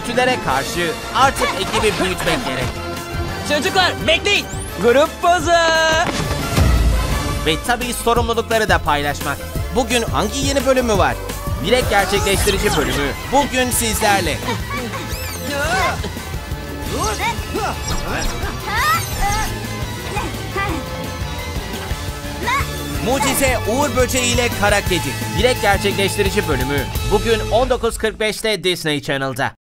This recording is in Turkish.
kötülere karşı artık ekibi büyütmek gerek. Çocuklar bekleyin. Grup pozu. Ve tabii sorumlulukları da paylaşmak. Bugün hangi yeni bölümü var? Dilek gerçekleştirici bölümü. Bugün sizlerle. Mucize Uğur Böceği ile Kara Kedi. Dilek gerçekleştirici bölümü. Bugün 19.45'te Disney Channel'da.